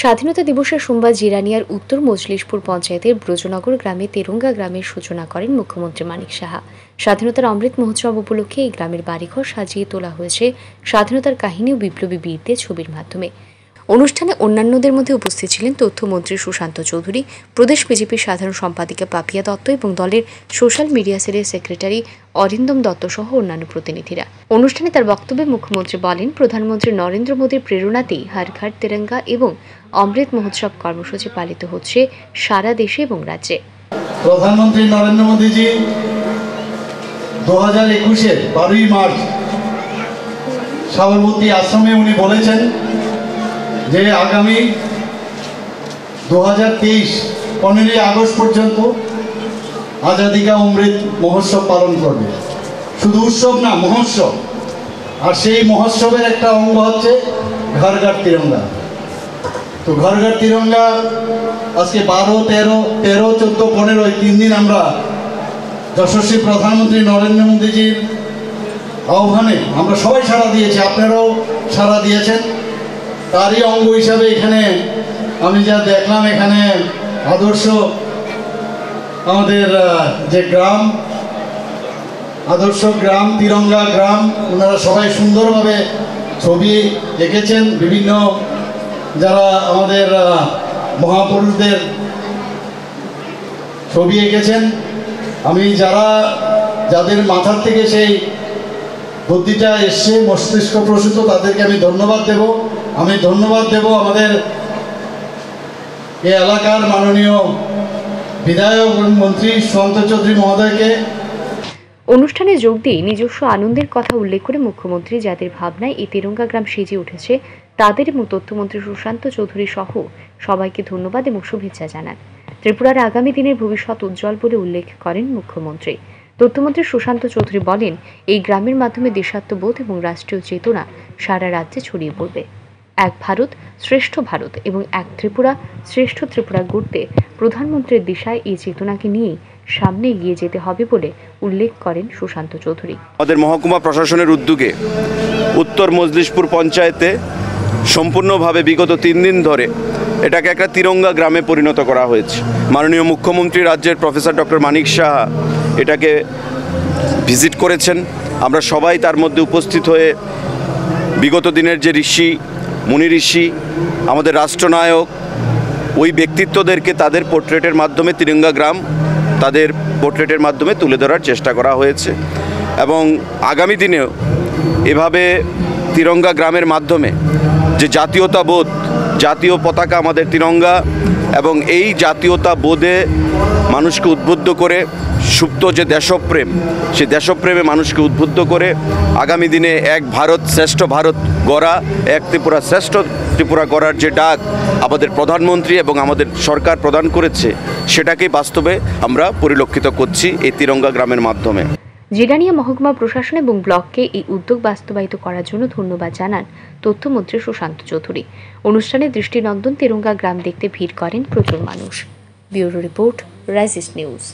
স্বাধীনতা দিবসের সোমবার জিরানিয়ার উত্তর মজলিশপুর পঞ্চায়েতের ব্রজনগর গ্রামে তেরঙ্গা গ্রামের সূচনা করেন মুখ্যমন্ত্রী মানিক সাহা। স্বাধীনতার অমৃত মহোৎসব উপলক্ষে এই গ্রামের বাড়িঘর সাজিয়ে তোলা হয়েছে স্বাধীনতার কাহিনী ও বিপ্লবী বীরদের ছবির মাধ্যমে। অনুষ্ঠানে অন্যান্যদের মধ্যে উপস্থিত ছিলেন তথ্যমন্ত্রী সুশান্ত চৌধুরী, প্রদেশ বিজেপির সাধারণ সম্পাদিকা পাপিয়া দত্ত এবং দলের সোশ্যাল মিডিয়া সেলের সেক্রেটারি অরিন্দম দত্ত সহ অন্যান্য প্রতিনিধিরা। অনুষ্ঠানে তার বক্তব্যে মুখ্যমন্ত্রী বলেন, প্রধানমন্ত্রী নরেন্দ্র মোদীর প্রেরণাতেই হর ঘর তেরঙ্গা এবং অমৃত মহোৎসব কর্মসূচি পালিত হচ্ছে সারা দেশে এবং রাজ্যে। প্রধানমন্ত্রী নরেন্দ্র মোদীজি দু হাজার একুশের বারোই মার্চ সাবরমতী আশ্রমে উনি বলেছেন যে আগামী দু হাজার তেইশ পনেরোই আগস্ট পর্যন্ত আজাদিকা অমৃত মহোৎসব পালন করবে। শুধু উৎসব না, মহোৎসব। আর সেই মহোৎসবের একটা অঙ্গ হচ্ছে ঘর ঘর তিরঙ্গা। তো ঘর ঘর তিরঙ্গা আজকে বারো, তেরো তেরো, চোদ্দ, পনেরো, এই তিন দিন আমরা যশস্বী প্রধানমন্ত্রী নরেন্দ্র মোদীজির আহ্বানে আমরা সবাই সাড়া দিয়েছি। আপনারাও সাড়া দিয়েছেন। তারই অঙ্গ হিসাবে এখানে আমি যা দেখলাম এখানে আদর্শ আমাদের যে গ্রাম, আদর্শ গ্রাম, তিরঙ্গা গ্রাম, ওনারা সবাই সুন্দরভাবে ছবি এঁকেছেন। বিভিন্ন যারা আমাদের মহাপুরুষদের ছবি এঁকেছেন। আমি যারা, যাদের মাথার থেকে সেই বুদ্ধিটা এসছে, মস্তিষ্ক প্রসূত, তাদেরকে আমি ধন্যবাদ দেব। আমি ধন্যবাদ দেব আমাদের এই এলাকার মাননীয় বিধায়ক মন্ত্রী সুশান্ত চৌধুরী মহোদয়কে। অনুষ্ঠানে যোগ দিয়ে নিজস্ব আনন্দের কথা উল্লেখ করে মুখ্যমন্ত্রী যাদের ভাবনায় এই তেরঙ্গা গ্রাম সেজে উঠেছে, তাদের এবং তথ্যমন্ত্রী সুশান্ত চৌধুরী সহ সবাইকে ধন্যবাদ এবং শুভেচ্ছা জানান। ত্রিপুরার আগামী দিনের ভবিষ্যৎ উজ্জ্বল বলে উল্লেখ করেন মুখ্যমন্ত্রী। তথ্যমন্ত্রী সুশান্ত চৌধুরী বলেন, এই গ্রামের মাধ্যমে দেশাত্মবোধ এবং রাষ্ট্রীয় চেতনা সারা রাজ্যে ছড়িয়ে পড়বে। এক ভারত শ্রেষ্ঠ ভারত এবং এক ত্রিপুরা শ্রেষ্ঠ ত্রিপুরা গড়তে প্রধানমন্ত্রীর দিশায় এই চেতনাকে নিয়েই সামনে এগিয়ে যেতে হবে বলে উল্লেখ করেন সুশান্ত চৌধুরী। আমাদের মহকুমা প্রশাসনের উদ্যোগে উত্তর মজলিশপুর পঞ্চায়েতে সম্পূর্ণভাবে বিগত তিন দিন ধরে এটাকে একটা তিরঙ্গা গ্রামে পরিণত করা হয়েছে। মাননীয় মুখ্যমন্ত্রী রাজ্যের প্রফেসর ডক্টর মানিক সাহা এটাকে ভিজিট করেছেন। আমরা সবাই তার মধ্যে উপস্থিত হয়ে বিগত দিনের যে ঋষি মুনি ঋষি, আমাদের রাষ্ট্রনায়ক, ওই ব্যক্তিত্বদেরকে তাদের পোর্ট্রেটের মাধ্যমে তিরঙ্গা গ্রাম তাদের পোর্ট্রেটের মাধ্যমে তুলে ধরার চেষ্টা করা হয়েছে। এবং আগামী দিনেও এভাবে তিরঙ্গা গ্রামের মাধ্যমে যে জাতীয়তাবোধ জাতীয় পতাকা আমাদের তিরঙ্গা এবং এই জাতীয়তা বোধে মানুষকে উদ্বুদ্ধ করে সুপ্ত যে দেশপ্রেম, সে দেশপ্রেমে মানুষকে উদ্বুদ্ধ করে আগামী দিনে এক ভারত, শ্রেষ্ঠ ভারত গড়া, এক ত্রিপুরা শ্রেষ্ঠ ত্রিপুরা গড়ার যে ডাক আমাদের প্রধানমন্ত্রী এবং আমাদের সরকার প্রদান করেছে, সেটাকেই বাস্তবে আমরা পরিলক্ষিত করছি এই তিরঙ্গা গ্রামের মাধ্যমে। জিরানিয়া মহকুমা প্রশাসন এবং ব্লককে এই উদ্যোগ বাস্তবায়িত করার জন্য ধন্যবাদ জানান তথ্যমন্ত্রী সুশান্ত চৌধুরী। অনুষ্ঠানে দৃষ্টিনন্দন তেরঙ্গা গ্রাম দেখতে ভিড় করেন প্রচুর মানুষ। Bureau report Rising News.